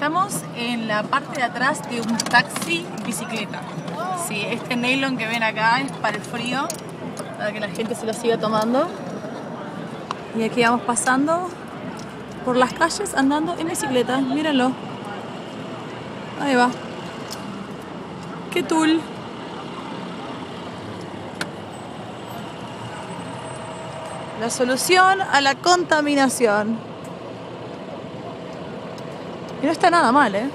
Estamos en la parte de atrás de un taxi bicicleta. Sí, este nylon que ven acá es para el frío, para que la gente se lo siga tomando. Y aquí vamos pasando por las calles andando en bicicleta. Mírenlo. Ahí va. Qué tul. La solución a la contaminación. Y no está nada mal, ¿eh?